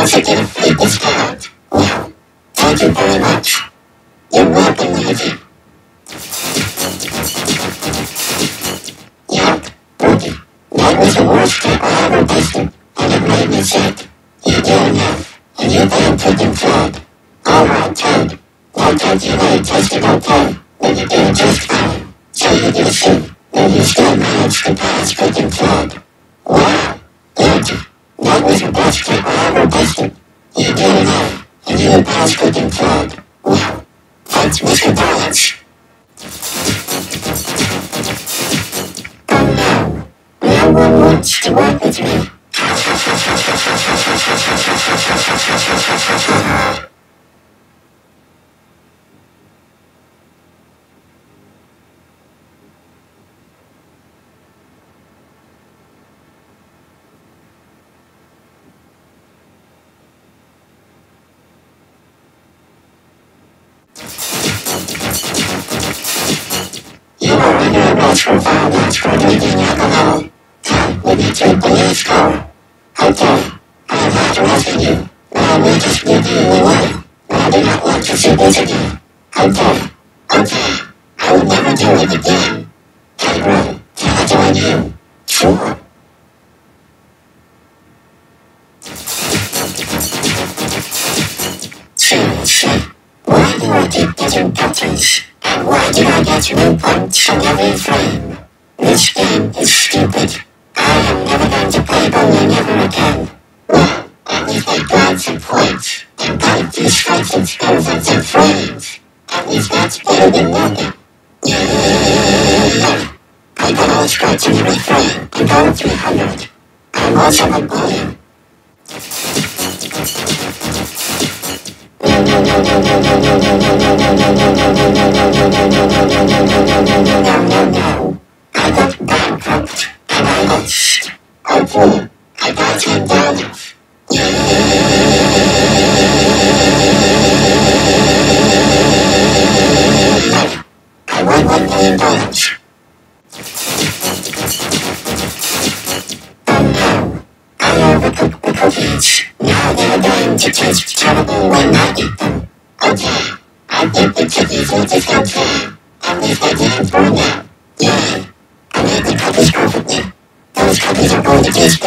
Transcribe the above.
also get a free discount. Well, thank you very much. You're welcome, lady. Yuck, Boogie. That was the worst trip I ever tasted, and it made me sick. You do enough, and you're damn freaking fed. Alright, Toad. Why don't you let it taste it okay? When you do it just fine. So you do see, then you still manage to pass freaking flood was a biscuit, I have a. You do a knife, and you pass cooking food. Well, that's Mr. Balance. Oh no, no one wants to work with me. You are under arrest for violence for drinking alcohol. Come with me to police car. Okay, I am not arresting you, I will just give you a warning. I do not want to see this again. Okay, okay, I will never do it again. Hey bro, can I join you? Sure. Seriously, why do I keep getting buttons? And why did I get new points on every frame? This game is stupid. I am never going to play bowling ever again. Well, at least I got some points and got these strikes thousands of frames. At least that's better than nothing. Yeah. I got all strikes in every frame and all 300. I'm also a bowling. Now they're going to taste terrible when I eat them to these winters come fair. I'm these begging for now. Yeah, I'm the copies perfectly. Those copies are going to taste